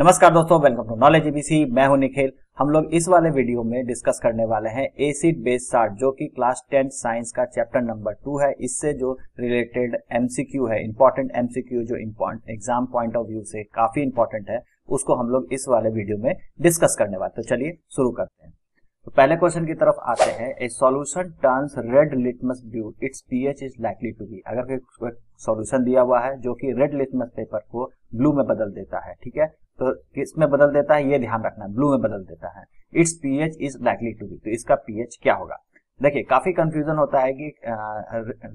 नमस्कार दोस्तों welcome to knowledge ABC मैं हूँ निखिल। हम लोग इस वाले वीडियो में डिस्कस करने वाले हैं एसिड बेस चार्ट जो कि क्लास टेंथ साइंस का चैप्टर नंबर टू है। इससे जो रिलेटेड एमसीक्यू है इंपॉर्टेंट एमसीक्यू जो एग्ज़ाम पॉइंट ऑफ़ व्यू से काफ़ी इंपॉर्टेंट है, उसको हम लोग इस वाले वीडियो में डिस्कस करने वाले तो चलिए शुरू करते हैं। तो पहले क्वेश्चन की तरफ़ आते हैं। A solution turns red litmus blue it's pH is likely to be अगर सॉल्यूशन दिया हुआ है, जो कि रेड लिटमस पेपर को ब्लू में बदल देता है, ठीक है? तो किसमें बदल देता है? ये ध्यान रखना, ब्लू में बदल देता है। It's pH is likely to be तो इसका पीएच क्या होगा? देखिए, काफ़ी कंफ्यूजन होता है कि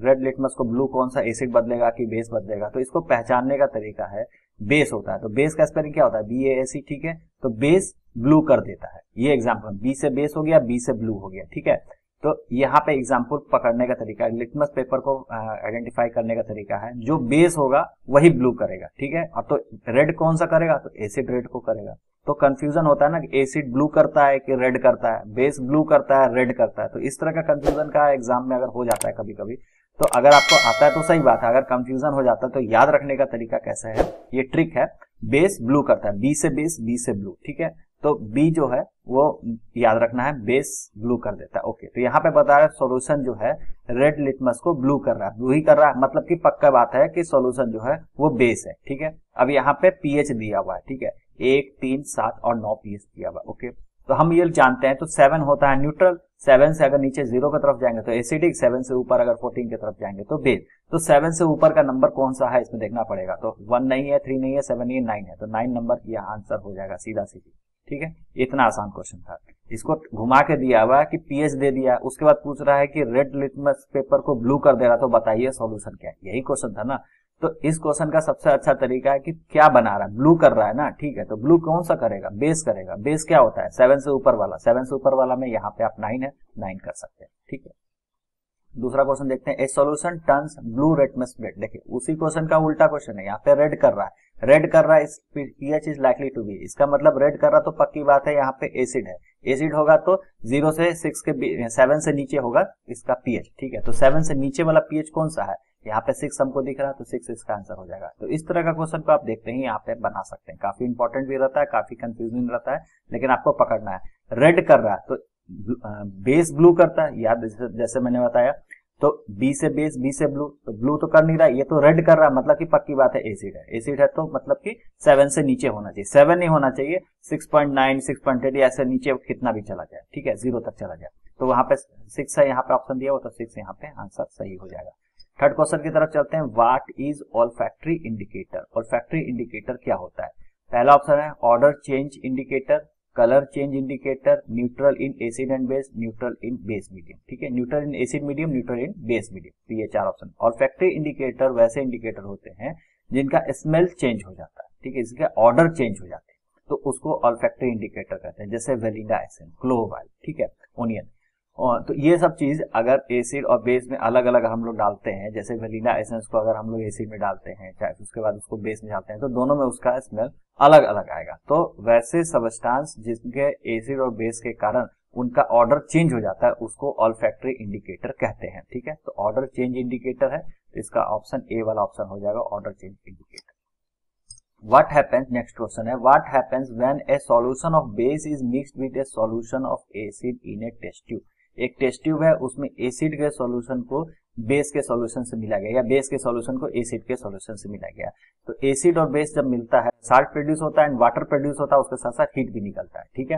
रेड लिटमस को ब्लू कौन सा एसिड बदलेगा कि बेस बदलेगा? तो इसको पहचानने का तरीका है बेस होता है। तो बेस का स्पेलिंग क्या होता है? बी ए सी ठीक है? तो बेस ब्लू कर देता है। ये एग्ज़ाम्पल बी से बेस हो गया बी से ब्लू हो गया, ठीक है? तो यहाँ पे एग्ज़ाम्पल पकड़ने का तरीका लिटमस पेपर को आइडेंटिफाई करने का तरीका है। जो बेस होगा, वही ब्लू करेगा, ठीक है? अब तो रेड कौन सा करेगा? तो एसिड रेड को करेगा। तो कंफ्यूजन होता है ना कि एसिड ब्लू करता है कि रेड करता है? बेस ब्लू करता है रेड करता है। तो इस तरह का कंफ्यूजन का एग्ज़ाम में अगर हो जाता है कभी कभी तो अगर आपको आता है तो सही बात है। अगर कंफ्यूजन हो जाता है तो याद रखने का तरीका कैसा है? ये ट्रिक है। बेस ब्लू करता है बी से बेस बी से ब्लू, ठीक है? तो बी जो है, वो याद रखना है, बेस ब्लू कर देता है, ओके। तो यहाँ पे बता रहा सोल्यूशन जो है रेड लिटमस को ब्लू कर रहा है। ब्लू ही कर रहा है मतलब कि पक्का बात है कि सोल्यूशन जो है, वो बेस है, ठीक है? अब यहाँ पे पीएच दिया हुआ है, ठीक है? एक, तीन, सात और नौ पीएच दिया हुआ है, ओके? तो हम ये जानते हैं तो सेवन होता है न्यूट्रल सेवन से अगर नीचे ज़ीरो की तरफ़ जाएँगे तो एसिडिक सेवन से ऊपर अगर फोर्टीन की तरफ़ जाएँगे तो बेस तो सेवन से ऊपर का नंबर कौन सा है, इसमें देखना पड़ेगा। तो वन नहीं है थ्री नहीं है सेवन नहीं है नाइन है। तो नाइन नंबर यह आंसर हो जाएगा सीधा सीधी। ठीक है? इतना आसान क्वेश्चन था। इसको घुमा के दिया हुआ कि पीएच दे दिया। उसके बाद पूछ रहा है कि रेड लिटमस पेपर को ब्लू कर दे रहा तो बताइए सॉल्यूशन क्या है। यही क्वेश्चन था ना। तो इस क्वेश्चन का सबसे अच्छा तरीका है कि क्या बना रहा है? ब्लू कर रहा है ना? ठीक है तो ब्लू कौन सा करेगा? बेस करेगा। बेस क्या होता है? सेवन से ऊपर वाला। सेवन से ऊपर वाला में यहाँ पे आप नाइन है नाइन कर सकते हैं। ठीक है। दूसरा क्वेश्चन देखते हैं। A solution turns blue red में ब्लेड देखिए, उसी क्वेश्चन का उल्टा क्वेश्चन है। यहाँ पे रेड कर रहा है। रेड कर रहा है pH is likely to be इसका मतलब रेड कर रहा तो पक्की बात है, यहाँ पे एसिड है। एसिड होगा तो ज़ीरो से सिक्स के सेवन से नीचे होगा इसका पीएच ठीक है तो सेवन से नीचे वाला पीएच कौन सा है? यहाँ पे सिक्स हमको दिख रहा है तो सिक्स इसका आंसर हो जाएगा। तो इस तरह का क्वेश्चन को आप देखते हैं यहाँ पे बना सकते हैं। काफ़ी इंपॉर्टेंट भी रहता है, काफ़ी कंफ्यूजिंग रहता है, लेकिन आपको पकड़ना है। रेड कर रहा है तो बेस ब्लू करता है। याद जैसे मैंने बताया तो बी से बेस बी से ब्लू तो ब्लू तो कर नहीं रहा, ये तो रेड कर रहा है मतलब कि पक्की बात है एसिड है। एसिड है तो मतलब कि सेवन से नीचे होना चाहिए। सेवन नहीं होना चाहिए six point nine six point eight ऐसे नीचे कितना भी चला जाए, ठीक है ज़ीरो तक चला जाए। तो वहाँ पे सिक्स है, यहाँ पे ऑप्शन दिया हुआ तो सिक्स यहाँ पे आंसर सही हो जाएगा। थर्ड क्वेश्चन की तरफ़ चलते हैं what is olfactory indicator और फैक्ट्री इंडिकेटर क्या होता है? पहला ऑप्शन है odour change indicator colour change indicator neutral in acid and base neutral in base medium ठीक है neutral in acid medium neutral in base medium तो ये चार ऑप्शन और फैक्ट्री इंडिकेटर वैसे इंडिकेटर होते हैं, जिनका स्मेल चेंज हो जाता है. ठीक है इसके ऑर्डर चेंज हो जाते हैं. तो उसको ऑल फैक्ट्री इंडिकेटर कहते हैं, जैसे वेलिना एसेंस क्लोव ऑयल ठीक है ओनियन और तो ये सब चीज़ अगर एसिड और बेस में अलग अलग हम लोग डालते हैं, जैसे वेलिना एसेंस को अगर हम लोग एसिड में डालते हैं, चाहे उसके बाद उसको बेस में डालते हैं तो दोनों में उसका स्मेल अलग अलग आएगा। तो वैसे सबस्टांस जिसके एसिड और बेस के कारण उनका ऑर्डर चेंज हो जाता है, उसको ऑल फैक्ट्री इंडिकेटर कहते हैं, ठीक है? तो ऑर्डर चेंज इंडिकेटर है तो इसका ऑप्शन ए वाला ऑप्शन हो जाएगा odour change indicator what happens? Next question है. What happens when a solution of base is mixed with a solution of acid in a test tube? एक test tube है, उसमें एसिड के solution को base के solution से मिला गया या बेस के सॉल्यूशन को एसिड के सॉल्यूशन से मिला गया। तो एसिड और बेस जब मिलता है साल्ट प्रोड्यूस होता है एंड वाटर प्रोड्यूस होता है, उसके साथ साथ हीट भी निकलता है, ठीक है?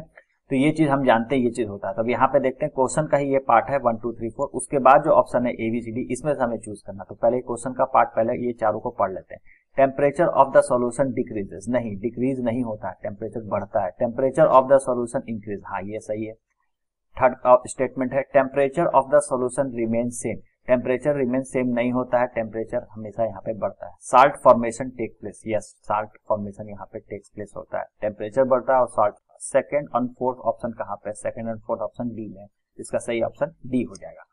तो ये चीज़ हम जानते हैं, ये चीज़ होता है। तो अब यहाँ पे देखते हैं क्वेश्चन का ही ये पार्ट है वन टू थ्री फोर उसके बाद जो ऑप्शन है एबीसीडी इसमें से हमें चूज़ करना तो पहले क्वेश्चन का पार्ट पहले ये चारों को पढ़ लेते हैं। Temperature of the solution decreases नहीं डिक्रीज नहीं होता है। टेम्परेचर बढ़ता है। Temperature of the solution increase हाँ ये सही है। थर्ड स्टेटमेंट है temperature of the solution remain same temperature remain same नहीं होता है टेम्परेचर हमेशा यहाँ पे बढ़ता है। Salt formation take place yes salt formation यहाँ पे टेक्स प्लेस होता है। टेम्परेचर बढ़ता है और साल्ट सेकेंड और फोर्थ ऑप्शन कहाँ पे second and fourth option D में इसका सही ऑप्शन डी हो जाएगा।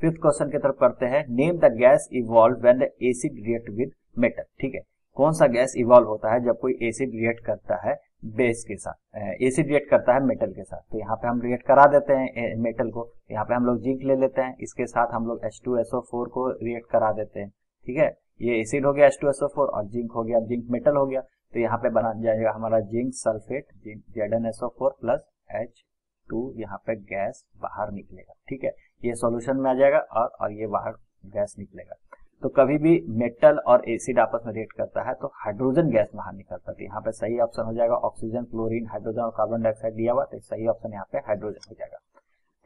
फिफ्थ क्वेश्चन की तरफ़ करते हैं। Name the gas evolve when the acid react with metal ठीक है? कौन सा गैस इवॉल्व होता है जब कोई एसिड रिएक्ट करता है? बेस के साथ एसिड रिएक्ट करता है मेटल के साथ। तो यहाँ पे हम रिएक्ट करा देते हैं मेटल को। यहाँ पे हम लोग जिंक ले लेते हैं। इसके साथ हम लोग H2SO4 को रिएक्ट करा देते हैं। ठीक है? ये एसिड हो गया H2SO4 और जिंक हो गया, जिंक मेटल हो गया। तो यहाँ पे बना जाएगा हमारा zinc sulphate, zinc Z N S O four plus H two यहाँ पे गैस बाहर निकलेगा। ठीक है? ये सॉल्यूशन में आ जाएगा और और ये बाहर गैस निकलेगा। तो कभी भी मेटल और एसिड आपस में रिएक्ट करता है तो हाइड्रोजन गैस बाहर निकलता है। यहाँ पे सही ऑप्शन हो जाएगा ऑक्सीजन, क्लोरीन, हाइड्रोजन और कार्बन डाइऑक्साइड दिया हुआ तो सही ऑप्शन यहाँ पे हाइड्रोजन हो जाएगा।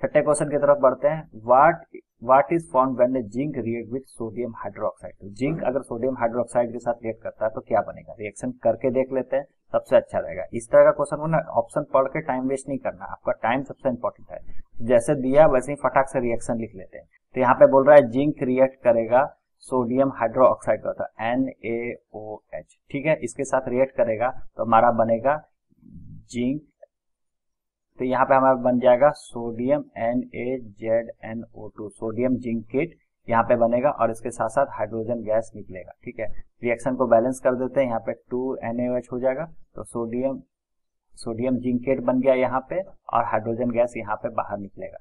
छठे क्वेश्चन की तरफ़ बढ़ते हैं। What what is form when zinc react with sodium hydroxide तो जिंक अगर सोडियम हाइड्रोक्साइड के साथ रिएक्ट करता है तो क्या बनेगा? रिएक्शन करके देख लेते हैं, सबसे अच्छा रहेगा। इस तरह का क्वेश्चन ना ऑप्शन पढ़ के टाइम वेस्ट नहीं करना, आपका टाइम सबसे इंपॉर्टेंट है। जैसे दिया, वैसे ही फटाक से रिएक्शन लिख लेते हैं। तो यहाँ पे बोल रहा है जिंक रिएक्ट करेगा सोडियम हाइड्रोक्साइड का एन ए ओ एच ठीक है? इसके साथ रिएक्ट करेगा तो हमारा बनेगा जिंक। तो यहाँ पे हमारा बन जाएगा sodium N A Z N O two, sodium zincate यहाँ पे बनेगा और इसके साथ साथ हाइड्रोजन गैस निकलेगा। ठीक है? रिएक्शन को बैलेंस कर देते हैं, यहाँ पे टू एन हो जाएगा तो सोडियम सोडियम जिंकेट बन गया यहाँ पे और हाइड्रोजन गैस यहाँ पे बाहर निकलेगा।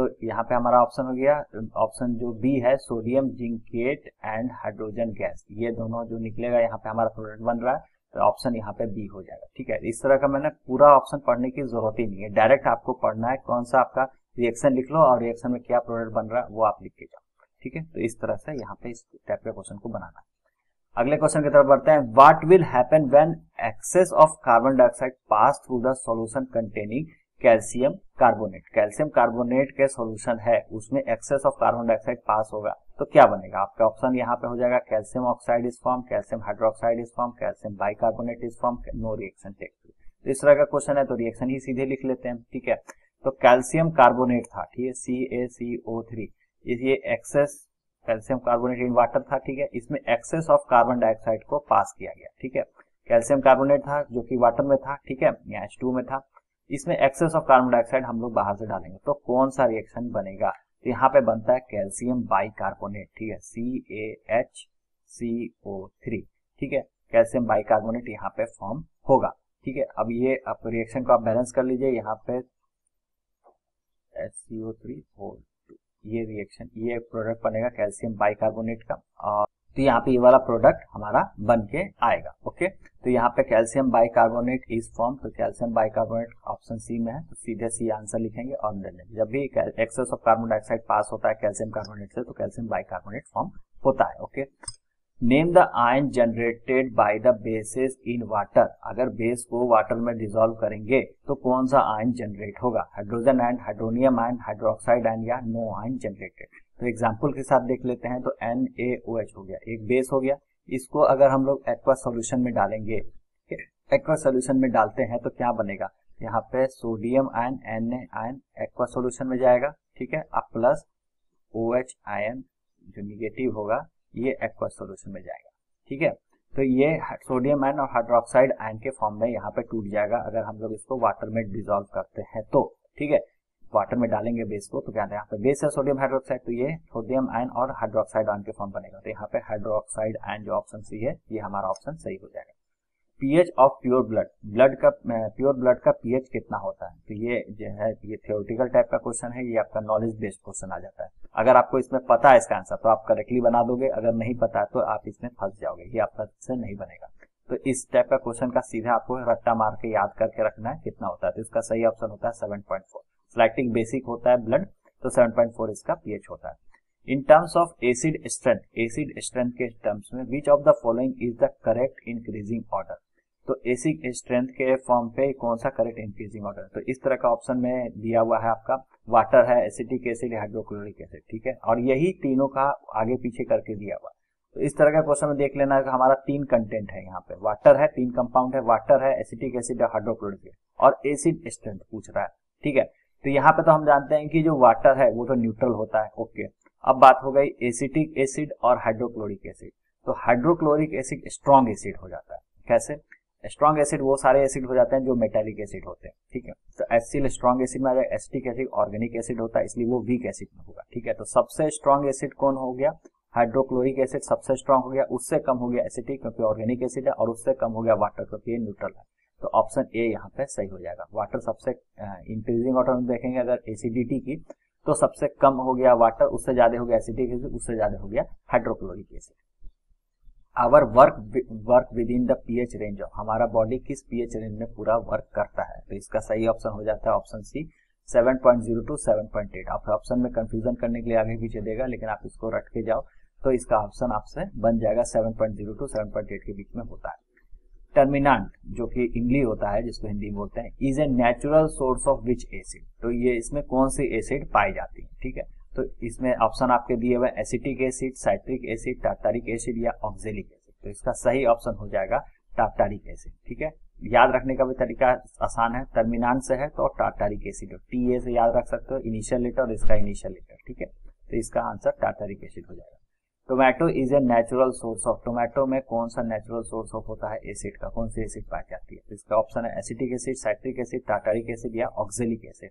तो यहाँ पे हमारा ऑप्शन हो गया। ऑप्शन जो बी है sodium zincate and hydrogen gas ये दोनों जो निकलेगा, यहाँ पे हमारा प्रोडक्ट बन रहा है तो ऑप्शन यहाँ पे बी हो जाएगा। ठीक है? इस तरह का मैंने पूरा ऑप्शन पढ़ने की ज़रूरत ही नहीं है। डायरेक्ट आपको पढ़ना है कौन सा आपका रिएक्शन लिख लो और रिएक्शन में क्या प्रोडक्ट बन रहा है, वो आप लिख के जाओ। ठीक है? तो इस तरह से यहाँ पे इस टाइप के क्वेश्चन को बनाना अगले क्वेश्चन की तरफ़ बढ़ते हैं। What will happen when excess of carbon dioxide pass through the solution containing calcium carbonate. Calcium carbonate के सॉल्यूशन है, उसमें excess of carbon dioxide pass होगा। तो क्या बनेगा? आपका ऑप्शन यहाँ पे हो जाएगा calcium oxide is form calcium hydroxide is form calcium bicarbonate is form no reaction take तो इस तरह का क्वेश्चन है तो रिएक्शन ही सीधे लिख लेते हैं, ठीक है? तो कैल्शियम कार्बोनेट था, ठीक है? C A C O three ये excess calcium carbonate in water था, ठीक है? इसमें एक्सेस ऑफ़ कार्बन डाइऑक्साइड को पास किया गया, ठीक है? कैल्शियम कार्बोनेट था, जो कि वाटर में था, ठीक है? या एच में था। इसमें एक्सेस ऑफ़ कार्बन डाइऑक्साइड हम लोग बाहर से डालेंगे। तो कौन सा रिएक्शन बनेगा? तो यहाँ पे बनता है कैल्शियम बाइकार्बोनेट ठीक है? C A H C O three ठीक है? कैल्शियम बाइकार्बोनेट यहाँ पे फॉर्म होगा, ठीक है? अब ये आप रिएक्शन को आप बैलेंस कर लीजिए, यहाँ पे एच सी ओ थ्री ये रिएक्शन ये प्रोडक्ट बनेगा कैल्शियम बाइकार्बोनेट का। और तो यहाँ पे ये वाला प्रोडक्ट हमारा बन के आएगा ओके तो यहाँ पे कैल्शियम बाइकार्बोनेट इज़ फॉर्म तो कैल्शियम बाइकार्बोनेट ऑप्शन सी में है तो सीधे सी आंसर लिखेंगे और जब भी excess of carbon dioxide pass होता है कैल्शियम कार्बोनेट से तो कैल्शियम बाइकार्बोनेट फॉर्म होता है okay name the ion generated by the basis in water अगर बेस को वाटर में डिजोल्व करेंगे तो कौन सा आयन जनरेट होगा? Hydrogen ion hydronium ion hydroxide ion या नो आयन जनरेटेड एग्ज़ाम्पल के साथ देख लेते हैं तो एन ए ओ एच हो गया। एक बेस हो गया। इसको अगर हम लोग एक्वा सोल्यूशन में डालेंगे एक्वा सोल्यूशन में डालते हैं तो क्या बनेगा? यहाँ पे sodium ion N A ion aqua solution में जाएगा, ठीक है? अब प्लस ओ एच आयन जो निगेटिव होगा, ये एक्वा सोल्यूशन में जाएगा, ठीक है? तो ये सोडियम आयन और हाइड्रोक्साइड आयन के फॉर्म में यहाँ पे टूट जाएगा, अगर हम लोग इसको वाटर में डिजोल्व करते हैं तो ठीक है? वाटर में डालेंगे बेस को तो क्या यहाँ पे बेस है सोडियम हाइड्रोक्साइड तो ये सोडियम आयन और हाइड्रोक्साइड आयन के फॉर्म बनेगा। तो यहाँ पे हाइड्रोक्साइड आयन जो ऑप्शन सी है, ये हमारा ऑप्शन सही हो जाएगा। PH of pure blood blood का प्योर ब्लड का पीएच कितना होता है? तो ये जो है, ये थियोरिटिकल टाइप का क्वेश्चन है, ये आपका नॉलेज बेस्ड क्वेश्चन आ जाता है। अगर आपको इसमें पता है इसका आंसर तो आप करेक्टली बना दोगे, अगर नहीं पता है तो आप इसमें फंस जाओगे, ये आपका से नहीं बनेगा। तो इस टाइप का क्वेश्चन का सीधा आपको रट्टा मार के याद करके रखना है, कितना होता है? तो इसका सही ऑप्शन होता है seven point four slightly basic होता है ब्लड तो सेवन पॉइंट फोर इसका पीएच होता है। In terms of acid strength acid strength के टर्म्स में which of the following is the correct increasing order तो एसिड स्ट्रेंथ के फॉर्म पे कौन सा करेक्ट इंक्रीजिंग ऑर्डर तो इस तरह का ऑप्शन में दिया हुआ है आपका वाटर है एसिटिक एसिड हाइड्रोक्लोरिक एसिड ठीक है? और यही तीनों का आगे पीछे करके दिया हुआ तो इस तरह का क्वेश्चन में देख लेना है हमारा तीन कंटेंट है यहाँ पे। वाटर है, तीन कंपाउंड है वाटर है एसिटिक एसिड हाइड्रोक्लोरिक और एसिड स्ट्रेंथ पूछ रहा है, ठीक है? तो यहाँ पे तो हम जानते हैं कि जो वाटर है, वो तो न्यूट्रल होता है। ओके अब बात हो गई एसिटिक एसिड और हाइड्रोक्लोरिक एसिड तो हाइड्रोक्लोरिक एसिड स्ट्रॉन्ग एसिड हो जाता है। कैसे? स्ट्रॉन्ग एसिड वो सारे एसिड हो जाते हैं जो मेटेलिक एसिड होते हैं। ठीक है? तो एसिल स्ट्रॉन्ग एसिड में आ एसिटिक एसिड ऑर्गेनिक एसिड होता है, इसलिए वो वीक एसिड में होगा। ठीक है? तो सबसे स्ट्रॉन्ग एसिड कौन हो गया? हाइड्रोक्लोरिक एसिड सबसे स्ट्रॉन्ग हो गया, उससे कम हो गया एसिटिक क्योंकि ऑर्गेनिक एसिड है, और उससे कम हो गया वाटर क्योंकि न्यूट्रल है। ऑप्शन ए यहाँ पे सही हो जाएगा। वाटर सबसे इंक्रीजिंग ऑर्डर में देखेंगे अगर एसिडिटी की तो सबसे कम हो गया वाटर उससे ज़्यादा हो गया एसिडिक एसिड उससे ज़्यादा हो गया hydrochloric acid our work work with in the pH range of हमारा बॉडी किस पीएच रेंज में पूरा वर्क करता है? तो इसका सही ऑप्शन हो जाता है ऑप्शन सी 7.0 टू 7.8 आप ऑप्शन में कंफ्यूजन करने के लिए आगे पीछे देगा, लेकिन आप इसको रट के जाओ तो इसका ऑप्शन आपसे बन जाएगा 7.0 टू 7.8 के बीच में होता है। टर्मिनांट जो कि इमली होता है, जिसको हिंदी में बोलते हैं is a natural source of which acid तो ये इसमें कौन सी एसिड पाई जाती है, ठीक है? तो इसमें ऑप्शन आपके दिए हुए acetic acid citric acid tartaric acid या ऑक्जेलिक एसिड तो इसका सही ऑप्शन हो जाएगा टाटारिक एसिड ठीक है? याद रखने का भी तरीका आसान है टर्मिनान से है तो टाटारिक एसिड टी ए से याद रख सकते हो इनिशियल लेटर और इसका इनिशियल लेटर ठीक है? तो इसका आंसर टाटारिक एसिड हो जाएगा। Tomato is a natural source of tomato में कौन सा नेचुरल सोर्स ऑफ़ होता है? एसिड का। कौन सी एसिड पाई जाती है? तो इसका ऑप्शन है acetic acid citric acid tartaric acid या ऑक्जेलिक एसिड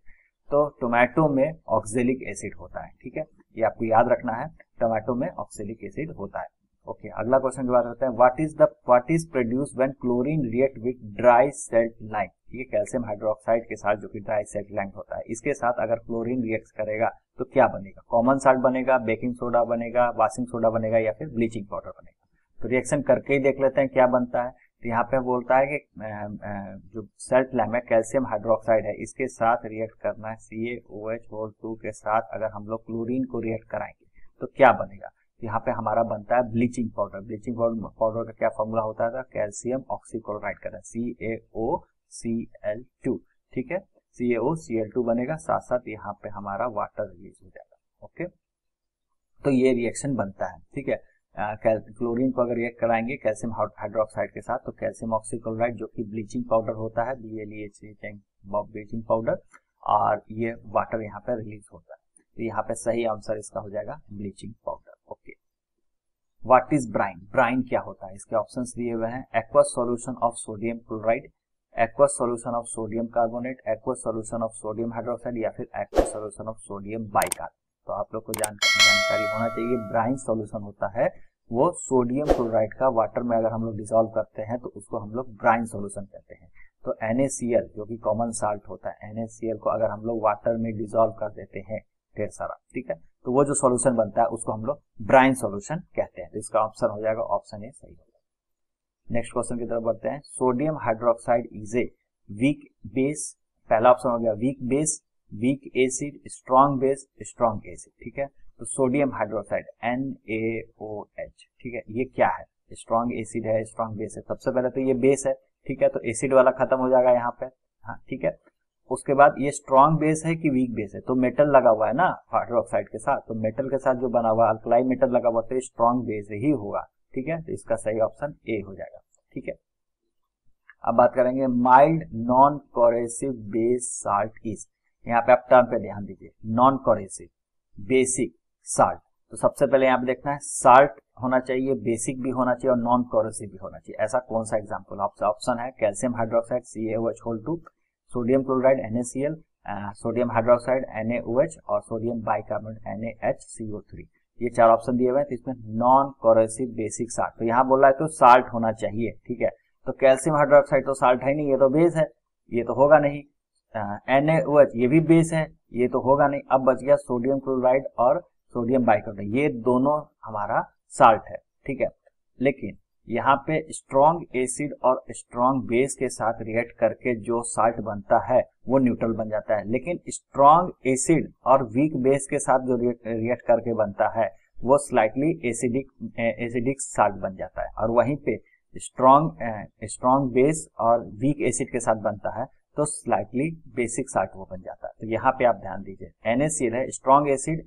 तो टोमेटो में ऑक्जेलिक एसिड होता है, ठीक है? ये आपको याद रखना है टोमेटो में ऑक्सेलिक एसिड होता है। ओके okay, अगला क्वेश्चन की बात करते हैं what is the what is produce when chlorine react with dry slaked lime ये कैल्शियम हाइड्रोक्साइड के साथ जो कि ड्राई सेल्ट लाइन होता है इसके साथ अगर क्लोरीन रिएक्ट करेगा तो क्या बनेगा? कॉमन साल्ट बनेगा बेकिंग सोडा बनेगा वाशिंग सोडा बनेगा या फिर ब्लीचिंग पाउडर बनेगा? तो रिएक्शन करके ही देख लेते हैं क्या बनता है। तो यहाँ पे बोलता है कि जो सेल्ट लैम है कैल्शियम हाइड्रोक्साइड है इसके साथ रिएक्ट करना है सी टू के साथ अगर हम लोग क्लोरीन को रिएक्ट कराएँगे तो क्या बनेगा? यहाँ पे हमारा बनता है ब्लीचिंग पाउडर ब्लीचिंग पाउडर का क्या फॉर्मूला होता है? कैल्शियम ऑक्सीक्लोराइड का सी ए ओ सी एल टू ठीक है? सी ए ओ सी एल टू बनेगा साथ साथ यहाँ पे हमारा वाटर रिलीज़ हो जाएगा। ओके तो ये रिएक्शन बनता है। ठीक है? क्लोरीन को अगर रिएक्ट कराएँगे कैल्शियम हाइड्रोक्साइड के साथ तो कैल्शियम ऑक्सीक्लोराइड जो कि ब्लीचिंग पाउडर होता है B L H bleaching powder और ये वाटर यहाँ पे रिलीज़ होता है। तो यहाँ पे सही आंसर इसका हो जाएगा bleaching powder what is brine brine क्या होता है? इसके ऑप्शन दिए हुए हैं। Aqueous solution of sodium chloride aqueous solution of sodium carbonate aqueous solution of sodium hydroxide या फिर aqueous solution of sodium bicarb तो आप लोग को जानकारी होना चाहिए ब्राइन सोल्यूशन होता है। वो सोडियम क्लोराइड का वाटर में अगर हम लोग डिजोल्व करते हैं तो उसको हम लोग ब्राइन सोल्यूशन कहते हैं। तो NaCl जो कि कॉमन साल्ट होता है NaCl को अगर हम लोग वाटर में डिजोल्व कर देते हैं, ढेर सारा, ठीक है? तो वो जो सॉल्यूशन बनता है, उसको हम लोग ब्राइन सॉल्यूशन कहते हैं। इसका ऑप्शन हो जाएगा ऑप्शन ए सही होगा नेक्स्ट क्वेश्चन की तरफ़ बढ़ते हैं। Sodium hydroxide is a weak base पहला ऑप्शन हो गया weak base weak acid strong base strong acid ठीक है? तो sodium hydroxide N A O H ठीक है? ये क्या है? स्ट्रॉन्ग एसिड है स्ट्रॉन्ग बेस है। सबसे पहले तो ये बेस है, ठीक है? तो एसिड वाला खत्म हो जाएगा यहाँ पे। हाँ ठीक है? उसके बाद ये स्ट्रॉन्ग बेस है कि वीक बेस है? तो मेटल लगा हुआ है ना हाइड्रोक्साइड के साथ। तो मेटल के साथ जो बना हुआ अल्कलाई मेटल लगा हुआ तो स्ट्रॉन्ग बेस ही होगा। ठीक है? तो इसका सही ऑप्शन ए हो जाएगा। ठीक है? अब बात करेंगे mild non corrosive base salt is यहाँ पे आप टर्म पे ध्यान दीजिए। नॉन कोरेसिव बेसिक साल्ट तो सबसे पहले यहाँ पे देखना है साल्ट होना चाहिए बेसिक भी होना चाहिए और नॉन कोरोसिव भी होना चाहिए। ऐसा कौन सा एग्ज़ाम्पल आपसे ऑप्शन है calcium hydroxide C H whole two sodium chloride N sodium hydroxide N और sodium bicarbonate N H CO three ये चार ऑप्शन दिए हुए हैं तो इसमें नॉन कोरोसिव बेसिक साल्ट तो यहाँ बोल रहा है तो साल्ट होना चाहिए, ठीक है? तो कैल्शियम हाइड्रोक्साइड तो साल्ट है नहीं, ये तो बेस है, ये तो होगा नहीं. एन ये भी बेस है, ये तो होगा नहीं. अब बच गया सोडियम क्लोराइड और सोडियम बाइकार्बोनेट ये दोनों हमारा साल्ट है, ठीक है? लेकिन यहाँ पे स्ट्रॉन्ग एसिड और स्ट्रॉन्ग बेस के साथ रिएक्ट करके जो साल्ट बनता है, वो न्यूट्रल बन जाता है। लेकिन स्ट्रॉन्ग एसिड और वीक बेस के साथ जो रिएक्ट करके बनता है, वो स्लाइटली एसिडिक एसिडिक साल्ट बन जाता है। और वहीं पे स्ट्रॉन्ग स्ट्रॉन्ग बेस और वीक एसिड के साथ बनता है। तो स्लाइटली बेसिक साल्ट वो बन जाता है। तो यहाँ पे आप ध्यान दीजिए NaCl है strong acid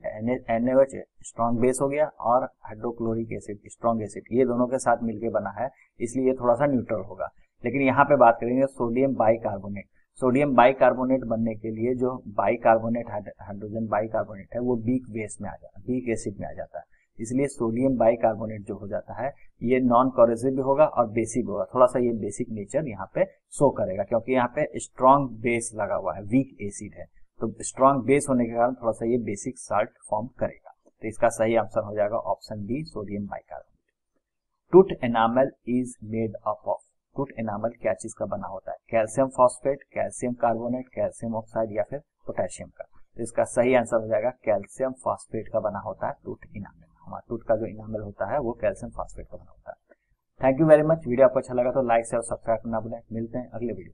NaOH strong base हो गया और हाइड्रोक्लोरिक एसिड स्ट्रॉन्ग एसिड ये दोनों के साथ मिलकर बना है, इसलिए ये थोड़ा सा न्यूट्रल होगा। लेकिन यहाँ पे बात करेंगे सोडियम बाइकार्बोनेट सोडियम बाइकार्बोनेट बनने के लिए जो बाइकार्बोनेट हाइड्रोजन बाइकार्बोनेट है, वो बीक बेस में आ जाता है बीक एसिड में आ जाता है। इसलिए सोडियम बाइकार्बोनेट जो हो जाता है, ये नॉन कॉरेजिव भी होगा और बेसिक होगा। थोड़ा सा ये बेसिक नेचर यहाँ पे शो करेगा, क्योंकि यहाँ पे स्ट्रॉन्ग बेस लगा हुआ है वीक एसिड है। तो स्ट्रॉन्ग बेस होने के कारण थोड़ा सा ये बेसिक साल्ट फॉर्म करेगा। तो इसका सही आंसर हो जाएगा option D sodium bicarbonate tooth enamel is made up of tooth enamel क्या चीज़ का बना होता है? Calcium phosphate calcium carbonate calcium oxide या फिर पोटेशियम का। तो इसका सही आंसर हो जाएगा कैल्शियम फॉस्फेट का बना होता है टूट इनामल हमारा टूथ का जो इनामल होता है, वो कैल्शियम फॉस्फेट का बना होता है। Thank you very much video आपको अच्छा लगा तो लाइक शेयर और सब्सक्राइब करना भूलें। मिलते हैं अगले वीडियो